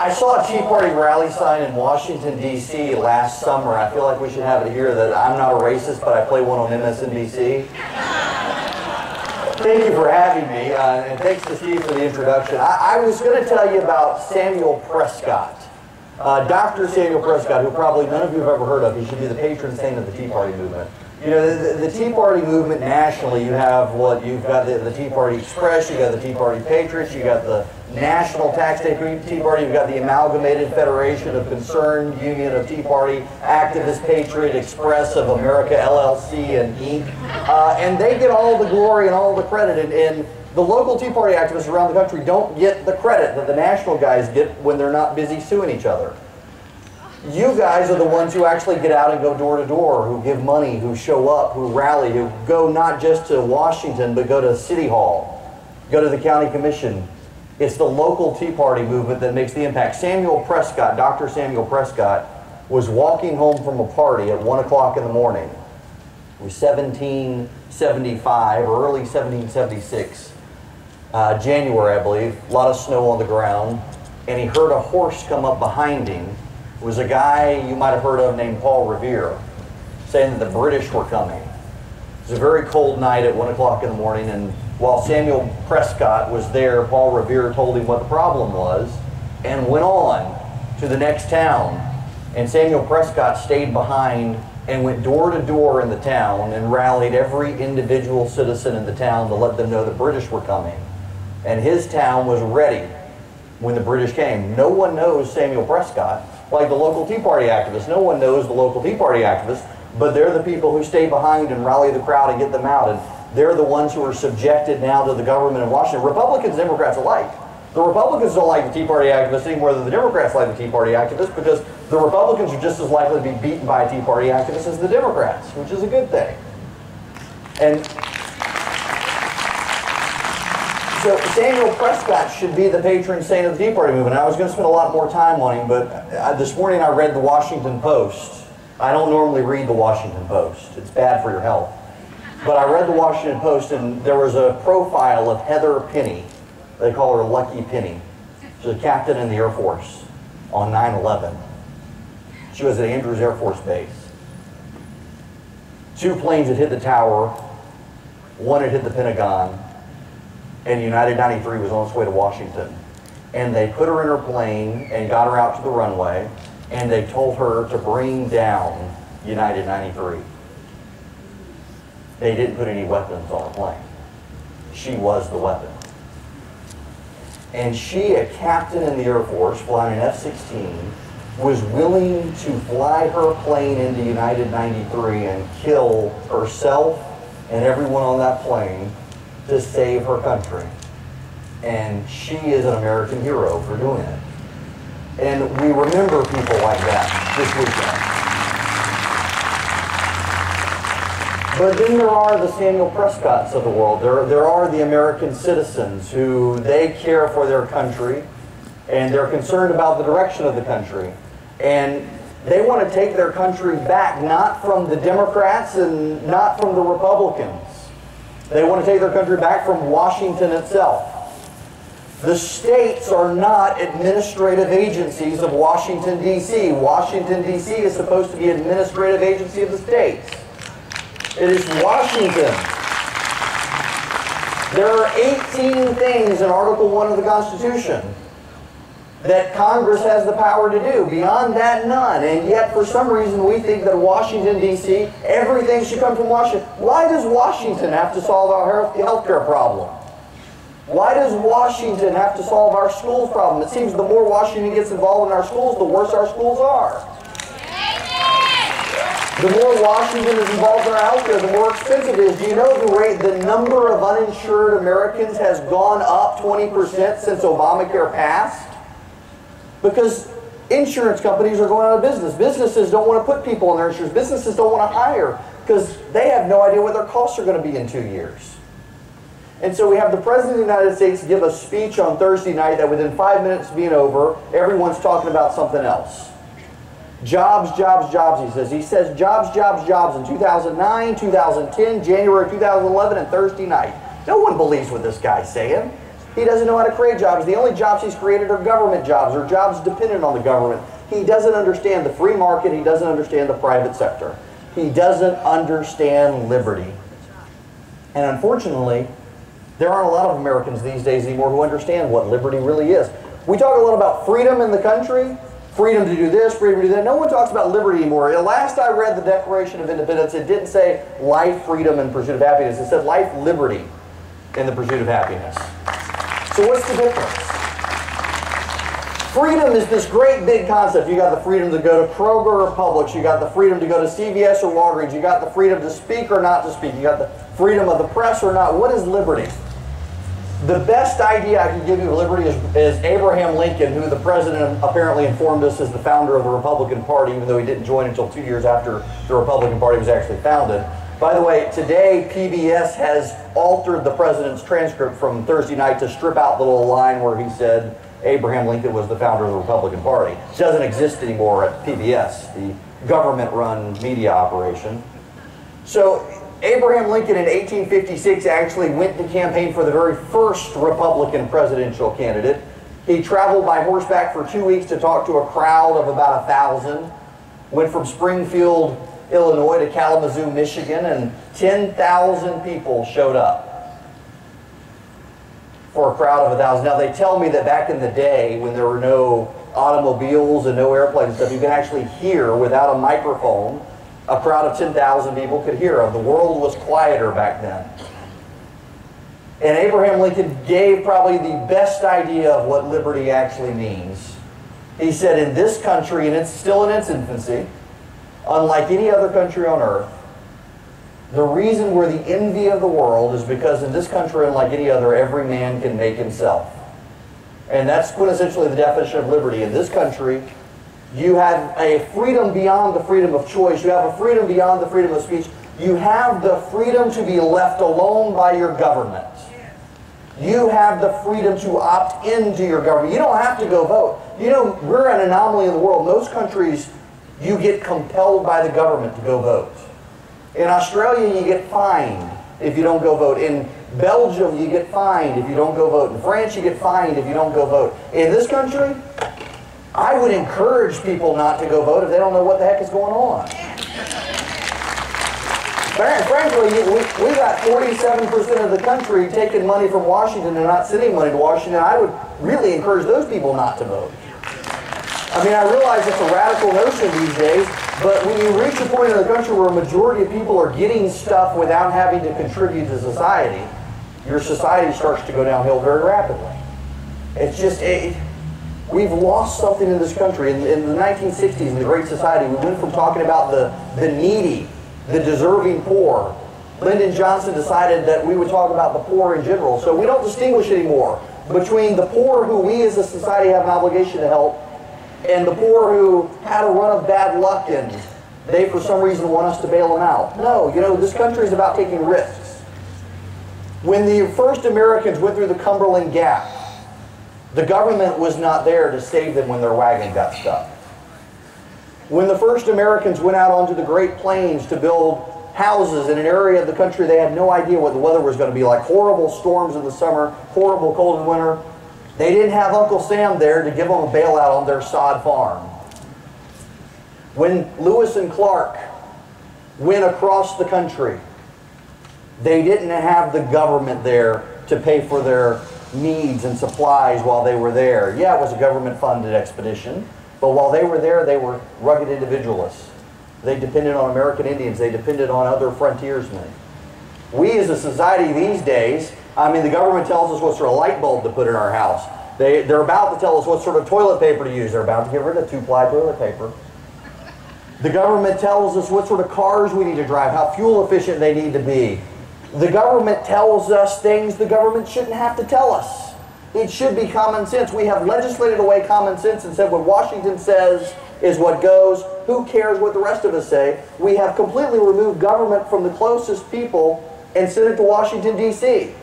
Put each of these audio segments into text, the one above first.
I saw a Tea Party rally sign in Washington, D.C. last summer. I feel like we should have it here that I'm not a racist, but I play one on MSNBC. Thank you for having me, uh, and thanks to Steve for the introduction. I, I was going to tell you about Samuel Prescott. Uh, Dr. Samuel Prescott, who probably none of you have ever heard of, he should be the patron saint of the Tea Party movement. You know, the, the, Tea Party movement nationally, you have what, you've got the, the Tea Party Express, you got the Tea Party Patriots, you got the National Tax Day Tea Party, you've got the Amalgamated Federation of Concerned Union of Tea Party, Activist Patriot Express of America LLC and Inc. Uh, and they get all the glory and all the credit. And, and the local Tea Party activists around the country don't get the credit that the national guys get when they're not busy suing each other. You guys are the ones who actually get out and go door to door, who give money, who show up, who rally, who go not just to Washington, but go to City Hall, go to the county commission. It's the local Tea Party movement that makes the impact. Samuel Prescott, Dr. Samuel Prescott, was walking home from a party at 1 o'clock in the morning. It was 1775 or early 1776 uh, January, I believe, a lot of snow on the ground, and he heard a horse come up behind him. It was a guy you might have heard of named Paul Revere, saying that the British were coming. It was a very cold night at 1 o'clock in the morning, and while Samuel Prescott was there, Paul Revere told him what the problem was and went on to the next town. And Samuel Prescott stayed behind and went door to door in the town and rallied every individual citizen in the town to let them know the British were coming and his town was ready when the British came. No one knows Samuel Prescott, like the local Tea Party activists. No one knows the local Tea Party activists, but they're the people who stay behind and rally the crowd and get them out. And they're the ones who are subjected now to the government in Washington. Republicans and Democrats alike. The Republicans don't like the Tea Party activists any more than the Democrats like the Tea Party activists because the Republicans are just as likely to be beaten by a Tea Party activist as the Democrats, which is a good thing. And so Samuel Prescott should be the patron saint of the Tea Party movement. I was going to spend a lot more time on him, but uh, this morning I read the Washington Post. I don't normally read the Washington Post. It's bad for your health. But I read the Washington Post, and there was a profile of Heather Penney. They call her Lucky Penny. She's a captain in the Air Force on 9-11. She was at Andrews Air Force Base. Two planes had hit the tower. One had hit the Pentagon and United 93 was on its way to Washington. And they put her in her plane and got her out to the runway, and they told her to bring down United 93. They didn't put any weapons on the plane. She was the weapon. And she, a captain in the Air Force, flying an F-16, was willing to fly her plane into United 93 and kill herself and everyone on that plane to save her country. And she is an American hero for doing it. And we remember people like that this weekend. But then there are the Samuel Prescotts of the world. There, there are the American citizens who they care for their country and they're concerned about the direction of the country. And they want to take their country back, not from the Democrats and not from the Republicans. They want to take their country back from Washington itself. The states are not administrative agencies of Washington, D.C. Washington, D.C. is supposed to be administrative agency of the states. It is Washington. There are 18 things in Article 1 of the Constitution that Congress has the power to do. Beyond that, none. And yet, for some reason, we think that Washington, D.C., everything should come from Washington. Why does Washington have to solve our health care problem? Why does Washington have to solve our schools problem? It seems the more Washington gets involved in our schools, the worse our schools are. The more Washington is involved in our health care, the more expensive it is. Do you know the rate, the number of uninsured Americans has gone up 20% since Obamacare passed? Because insurance companies are going out of business. Businesses don't want to put people in their insurance. Businesses don't want to hire because they have no idea what their costs are going to be in two years. And so we have the President of the United States give a speech on Thursday night that within five minutes being over, everyone's talking about something else. Jobs, jobs, jobs, he says. He says jobs, jobs, jobs in 2009, 2010, January 2011, and Thursday night. No one believes what this guy's saying. He doesn't know how to create jobs. The only jobs he's created are government jobs or jobs dependent on the government. He doesn't understand the free market. He doesn't understand the private sector. He doesn't understand liberty. And unfortunately, there aren't a lot of Americans these days anymore who understand what liberty really is. We talk a lot about freedom in the country, freedom to do this, freedom to do that. No one talks about liberty anymore. At Last I read the Declaration of Independence, it didn't say life, freedom, and pursuit of happiness. It said life, liberty, and the pursuit of happiness. So what's the difference? Freedom is this great big concept. You got the freedom to go to Kroger or Publix. You got the freedom to go to CVS or Walgreens. You got the freedom to speak or not to speak. You got the freedom of the press or not. What is liberty? The best idea I can give you of liberty is, is Abraham Lincoln, who the president apparently informed us is the founder of the Republican Party, even though he didn't join until two years after the Republican Party was actually founded. By the way, today PBS has altered the president's transcript from Thursday night to strip out the little line where he said, Abraham Lincoln was the founder of the Republican Party. It doesn't exist anymore at PBS, the government-run media operation. So Abraham Lincoln in 1856 actually went to campaign for the very first Republican presidential candidate. He traveled by horseback for two weeks to talk to a crowd of about a thousand. Went from Springfield, Illinois to Kalamazoo, Michigan, and 10,000 people showed up for a crowd of a thousand. Now they tell me that back in the day when there were no automobiles and no airplanes and stuff, you could actually hear without a microphone, a crowd of 10,000 people could hear. The world was quieter back then. And Abraham Lincoln gave probably the best idea of what liberty actually means. He said, in this country, and it's still in its infancy, unlike any other country on earth, the reason we're the envy of the world is because in this country, unlike any other, every man can make himself. And that's quintessentially the definition of liberty. In this country, you have a freedom beyond the freedom of choice. You have a freedom beyond the freedom of speech. You have the freedom to be left alone by your government. You have the freedom to opt into your government. You don't have to go vote. You know, we're an anomaly in the world. Most countries, you get compelled by the government to go vote. In Australia, you get fined if you don't go vote. In Belgium, you get fined if you don't go vote. In France, you get fined if you don't go vote. In this country, I would encourage people not to go vote if they don't know what the heck is going on. Frankly, we, we got 47% of the country taking money from Washington and not sending money to Washington. I would really encourage those people not to vote. I mean, I realize it's a radical notion these days, but when you reach a point in the country where a majority of people are getting stuff without having to contribute to society, your society starts to go downhill very rapidly. It's just, it, we've lost something in this country. In, in, the 1960s, in the Great Society, we went from talking about the, the needy, the deserving poor. Lyndon Johnson decided that we would talk about the poor in general. So we don't distinguish anymore between the poor who we as a society have an obligation to help and the poor who had a run of bad luck and they for some reason want us to bail them out. No, you know, this country is about taking risks. When the first Americans went through the Cumberland Gap, the government was not there to save them when their wagon got stuck. When the first Americans went out onto the Great Plains to build houses in an area of the country they had no idea what the weather was going to be like, horrible storms in the summer, horrible cold in winter, they didn't have Uncle Sam there to give them a bailout on their sod farm. When Lewis and Clark went across the country, they didn't have the government there to pay for their needs and supplies while they were there. Yeah, it was a government-funded expedition, but while they were there, they were rugged individualists. They depended on American Indians. They depended on other frontiersmen. We as a society these days I mean, the government tells us what sort of light bulb to put in our house. They, they're about to tell us what sort of toilet paper to use. They're about to get rid of two-ply toilet paper. The government tells us what sort of cars we need to drive, how fuel efficient they need to be. The government tells us things the government shouldn't have to tell us. It should be common sense. We have legislated away common sense and said what Washington says is what goes. Who cares what the rest of us say? We have completely removed government from the closest people and sent it to Washington, D.C.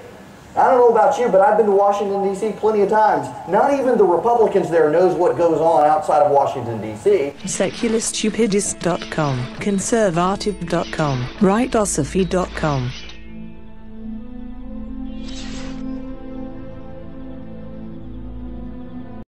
I don't know about you, but I've been to Washington, D.C. plenty of times. Not even the Republicans there knows what goes on outside of Washington, D.C. SecularStupidest.com, Conservative.com, RightOsophy.com.